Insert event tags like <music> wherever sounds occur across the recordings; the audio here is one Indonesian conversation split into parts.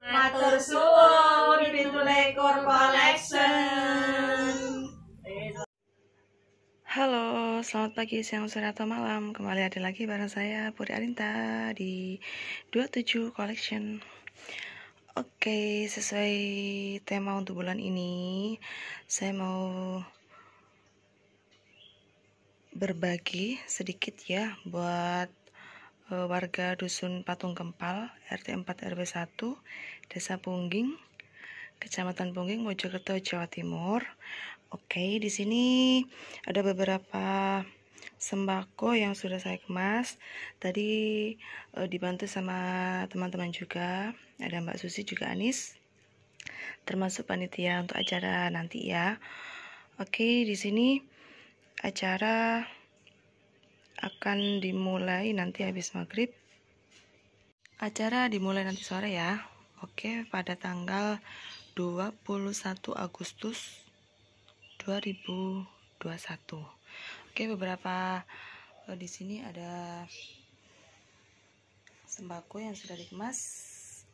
Matur suwun pintu lekor collection. Halo, selamat pagi, siang, sore, atau malam. Kembali ada lagi bareng saya Puri Arinta di 27 Collection. Oke, sesuai tema untuk bulan ini, saya mau berbagi sedikit ya buat warga dusun Patung Kempal RT 4 RW 1 Desa Pungging Kecamatan Pungging Mojokerto Jawa Timur. Oke, di sini ada beberapa sembako yang sudah saya kemas. Tadi uh, dibantu sama teman-teman juga. Ada Mbak Susi juga Anis. Termasuk panitia untuk acara nanti ya. Oke, di sini acara akan dimulai nanti habis maghrib. Acara dimulai nanti sore ya. Oke pada tanggal 21 Agustus 2021 oke beberapa eh, di sini ada sembako yang sudah dikemas.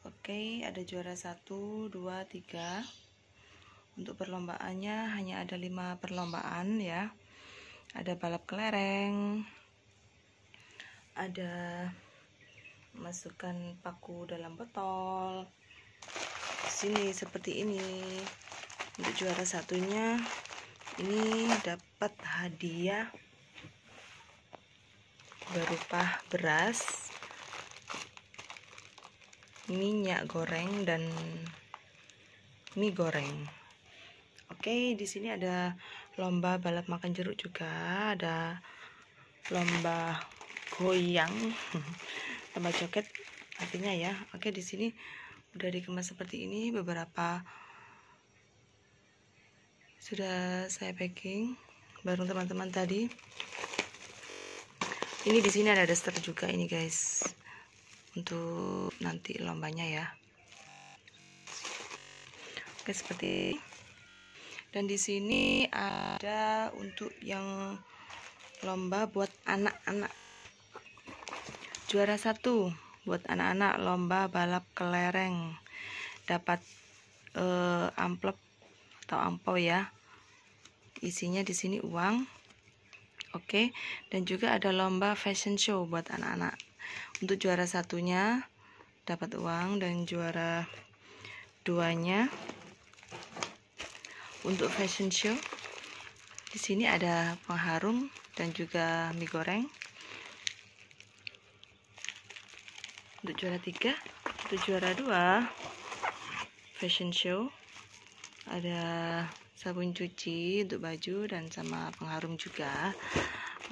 Oke ada juara 1 2 3 untuk perlombaannya hanya ada lima perlombaan ya. Ada balap kelereng ada masukkan paku dalam botol. Sini seperti ini. Untuk juara satunya ini dapat hadiah berupa beras minyak goreng dan mie goreng. Oke di sini ada lomba balap makan jeruk juga. Ada lomba goyang. <laughs> Tambah coket artinya ya. Oke di sini udah dikemas seperti ini beberapa sudah saya packing bareng teman-teman tadi. Ini di sini ada daster juga ini guys untuk nanti lombanya ya. Oke seperti dan di sini ada untuk yang lomba buat anak-anak juara satu buat anak-anak lomba balap kelereng. Dapat uh, amplop atau ampau ya. Isinya di sini uang. Oke. Dan juga ada lomba fashion show buat anak-anak. Untuk juara satunya dapat uang dan juara duanya. Untuk fashion show di sini ada pengharum dan juga mie goreng untuk juara tiga untuk juara dua. Fashion show. Ada sabun cuci untuk baju dan sama pengharum juga.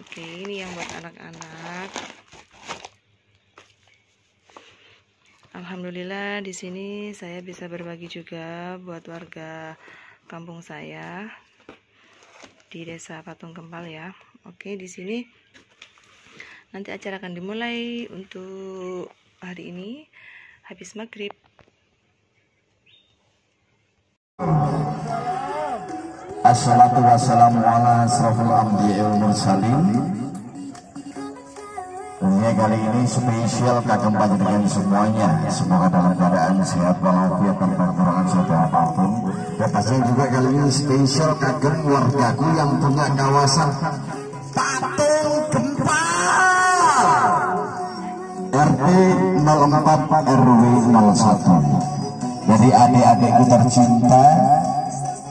Oke ini yang buat anak-anak. Alhamdulillah di sini saya bisa berbagi juga buat warga kampung saya di desa Patung Kempal ya. Oke di sini nanti acara akan dimulai untuk hari ini habis maghrib. Assalatu wassalamu ala asrafil mursalin. Dunia kali ini spesial kagum dengan semuanya. Semoga dalam keadaan sehat walafiat tanpa kekurangan suatu apa pun. Dan pasti juga kali ini spesial kagum wargaku yang punya kawasan Patung RT 04 RW 01 jadi adik-adikku tercinta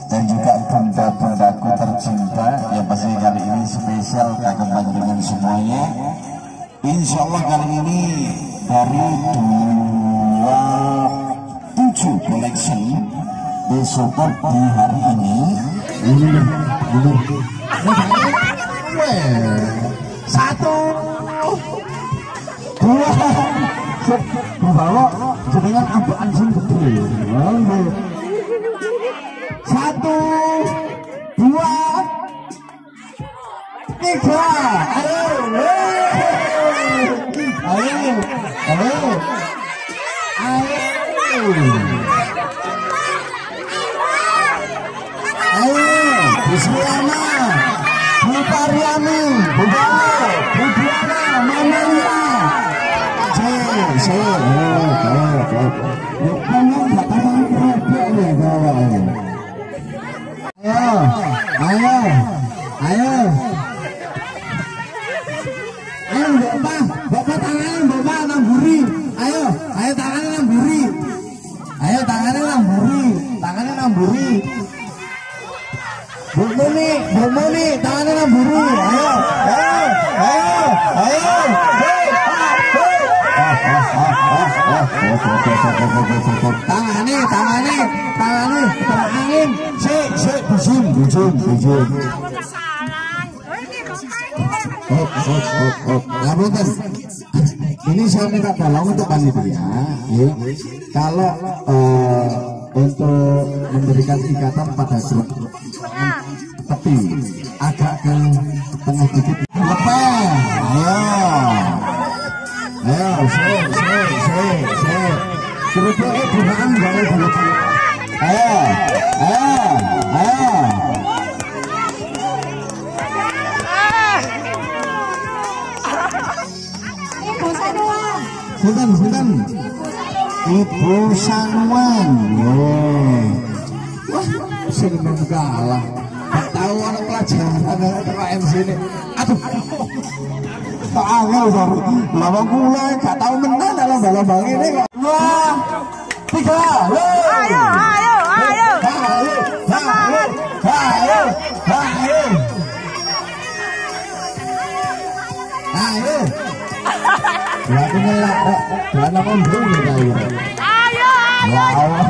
dan juga bunda-bundaku tercinta. Yang pasti kali ini spesial kagum dengan semuanya. Insya Allah kali ini dari dua tujuh collection besok di hari ini. Satu dibawa jenengan ambekan sing gede satu dua tiga ayo ayo ayo ayo ayo Bismillah 横目 Ini saya minta tolong untuk panitia, ya. Kalau eh, untuk memberikan ikatan pada grup tepi agak ke tengah dikit. Lepas, ayo, ayo, bukaan boleh dulu. Ayo, ayo, ayo. Ibu Sanwan. Oh. Wah, sing kalah. Gak tahu ana pelajaran ana kok MC ini. Aduh. Tak angel baru. Lawang kula gak tahu menang dalam balong ini kok. Wah. Tiga. Ayo, ayo, ayo. Ayo, ayo, ayo, ayo. Ayo. Karena kan belum tahu. Ayo, ayo, ayo.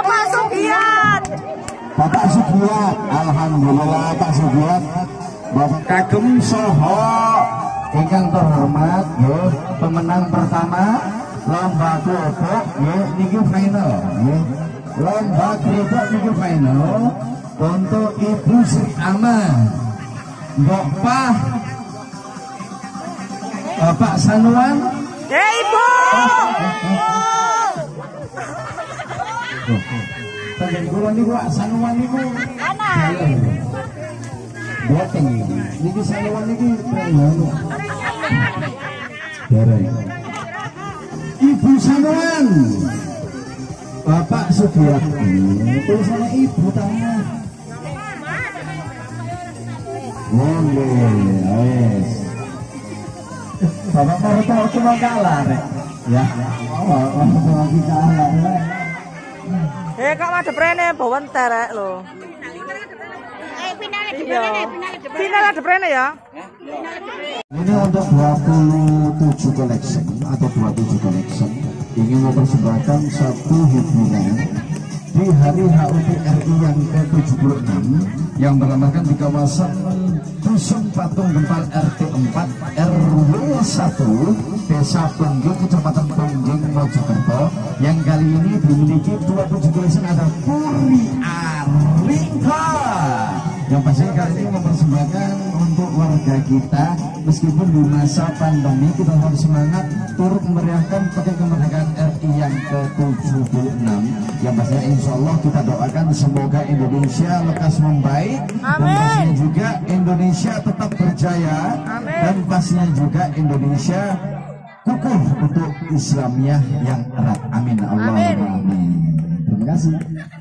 Pak. Sugiat. Bapak Sugiat, Alhamdulillah Pak Sugiat, Bapak kagem soho ingkang terhormat, ya, pemenang pertama lomba kelompok, ya, niki final, ya. lomba kelompok niki final untuk Ibu Sri Ama, Mbok Pah, Bapak Sanuan, Ya Ibu. Tangan kula niku Sanuan niku Mana? Boten ngono. Dereng. Ibu Sanewan. Bapak Sugiati. Tulisannya ibu tangan. Ngombe, wes. Bapak mau tahu cuma kalah. Ya. Oh, oh, oh, kalah, Rek. Eh kok madhep rene bawan terek lho. Iya. Final adep rene ya. Ini untuk 27 collection atau 27 collection ingin mempersembahkan satu hiburan di hari HUT RI yang ke-76 yang berlamakan di kawasan Dusun Patung Gempal RT 4 RW 1 Desa Pengging Kecamatan Pengging Mojokerto yang kali ini dimiliki 27 collection ada Puri Arlingga yang pasti kali ini mempersembahkan untuk warga kita meskipun di masa pandemi kita harus semangat turut memeriahkan pekan kemerdekaan RI yang ke-76. Yang pastinya insya Allah kita doakan semoga Indonesia lekas membaik dan pastinya juga Indonesia tetap berjaya dan pastinya juga Indonesia kukuh untuk Islamiyah yang erat. Amin. Allah amin. Terima kasih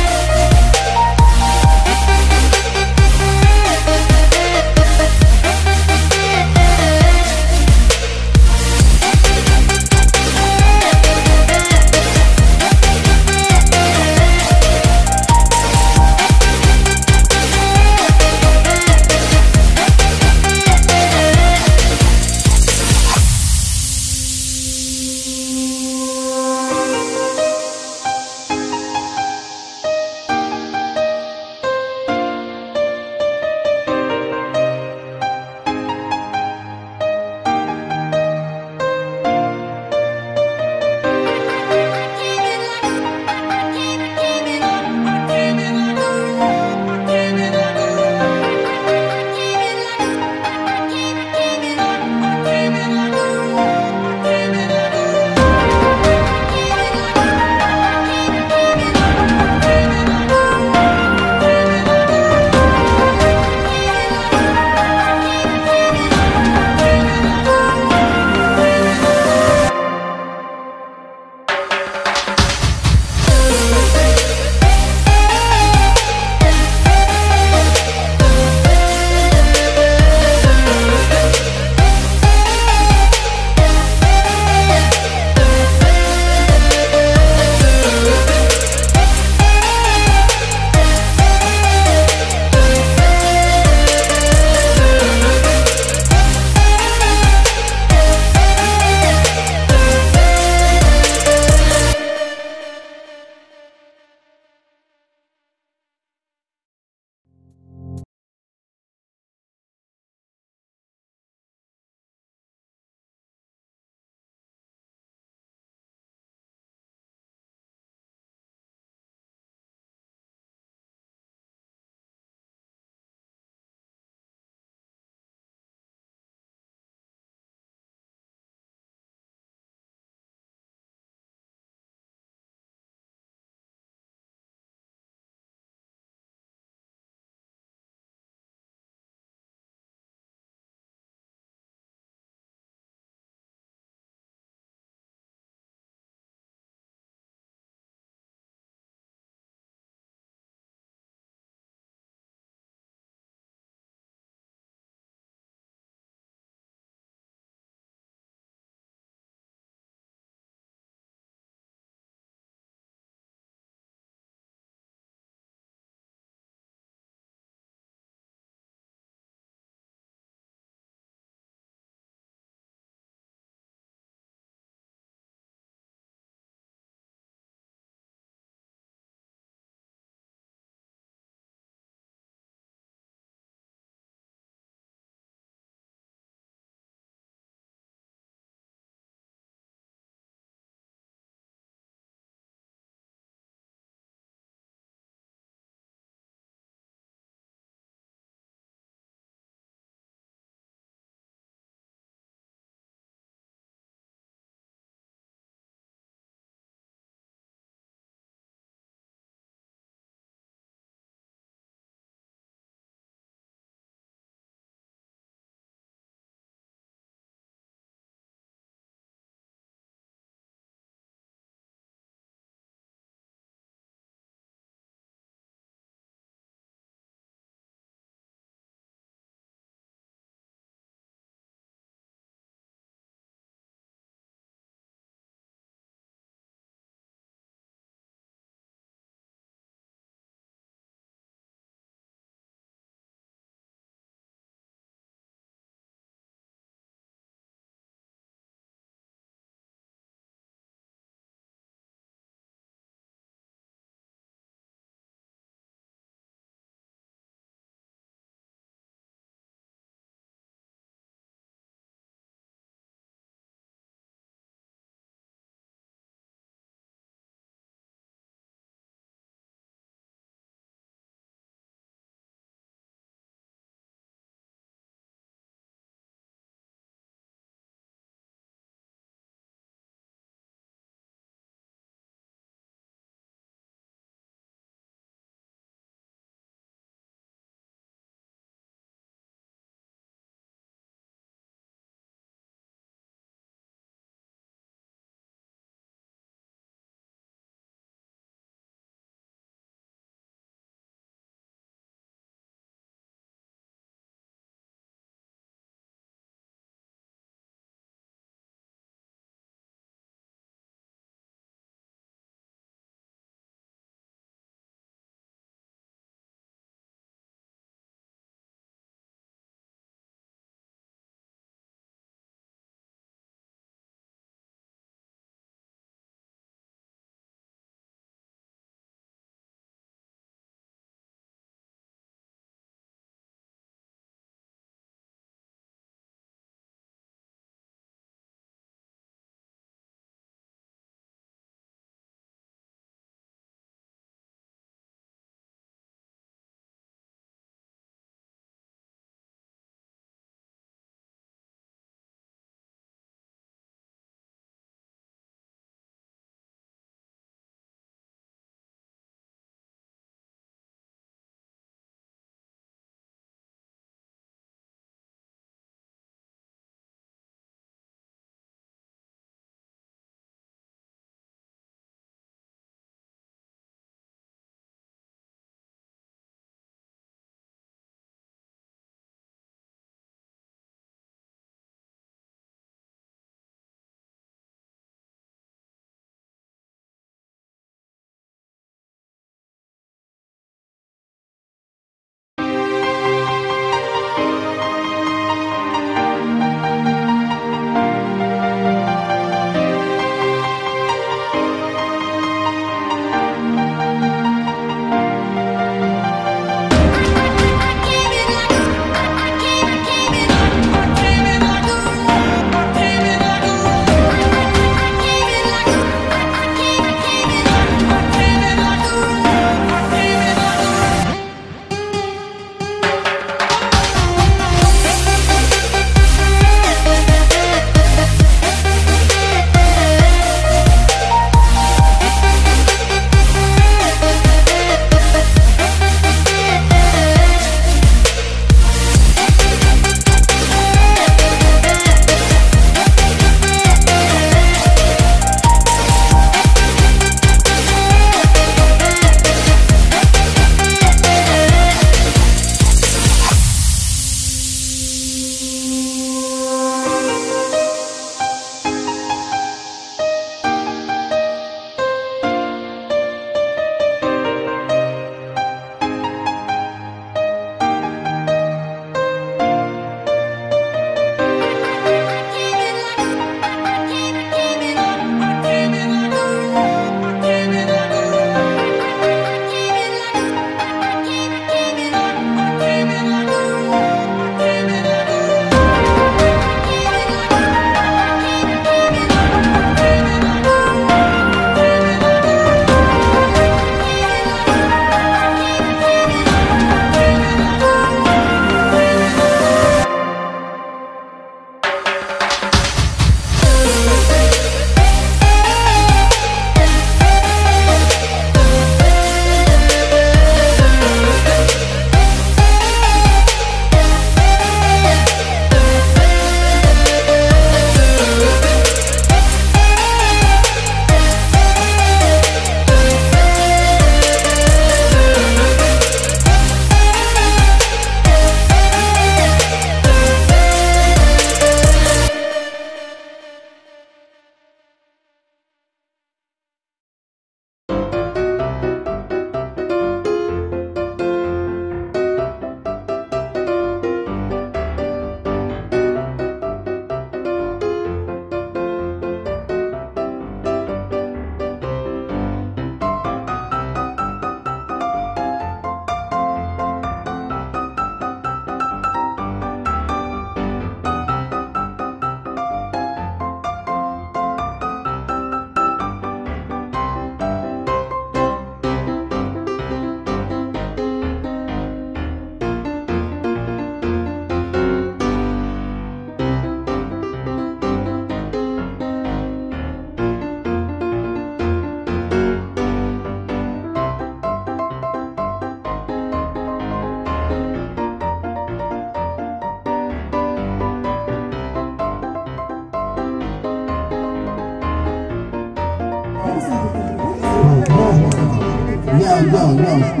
ya ya